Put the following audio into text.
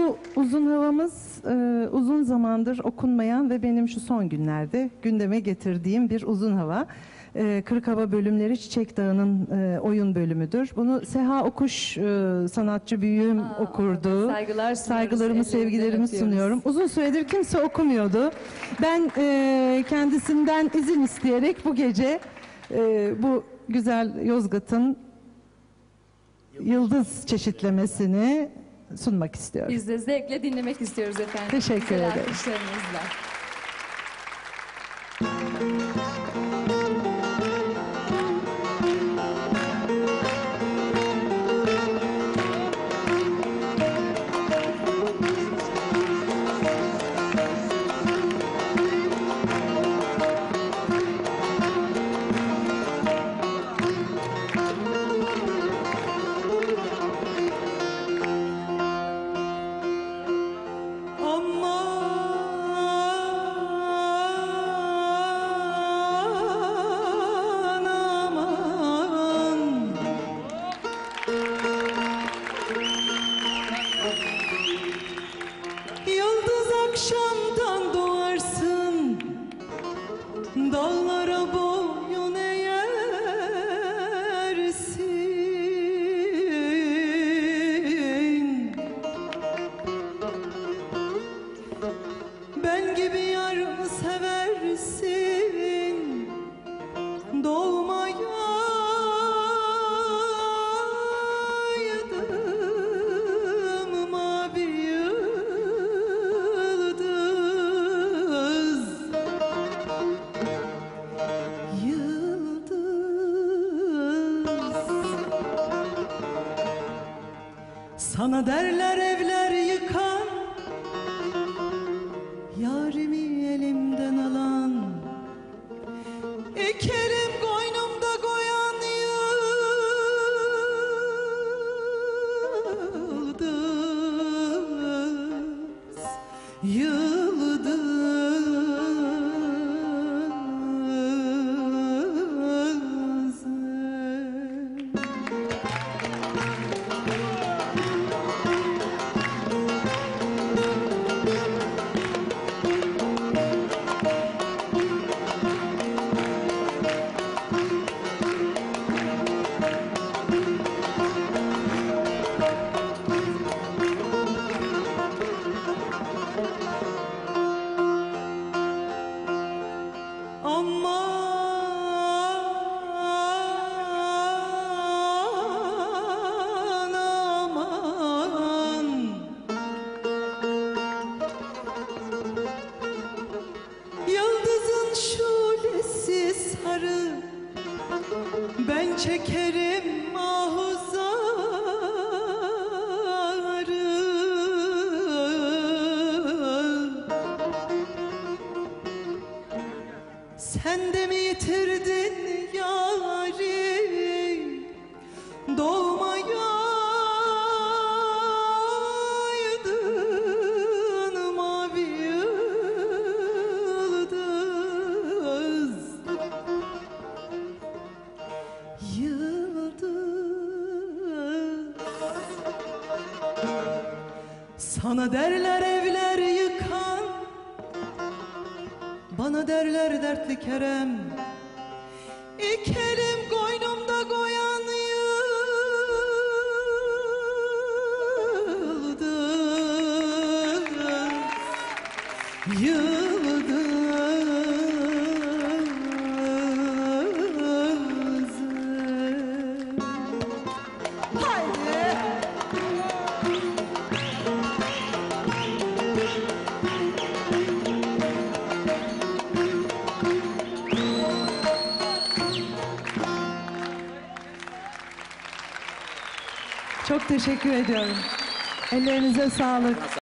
Bu uzun havamız e, uzun zamandır okunmayan ve benim şu son günlerde gündeme getirdiğim bir uzun hava. E, Kırık Hava bölümleri Çiçek Dağı'nın e, oyun bölümüdür. Bunu Seha Okuş e, sanatçı büyüğüm Aa, okurdu. saygılar Saygılarımı, sevgilerimi öpüyoruz. sunuyorum. Uzun süredir kimse okumuyordu. Ben e, kendisinden izin isteyerek bu gece e, bu güzel Yozgat'ın yıldız çeşitlemesini sunmak istiyorum. Biz de zevkle dinlemek istiyoruz efendim. Teşekkür Güzel ederim. alkışlarınızla. Yıldız akşamdan doğarsın. Dağlara boyun eğersin. Ben gibi yar mı seversin Sana derler evler yıkan Yarimi elimden alan. İki koynumda koyan yıldız Yıldız çekerim ahuzarı Sen de mi yitirdin Sana derler evler yıkan bana derler dertli Kerem. İki elim koynumda koyan yıldız Çok teşekkür ediyorum. Ellerinize sağlık.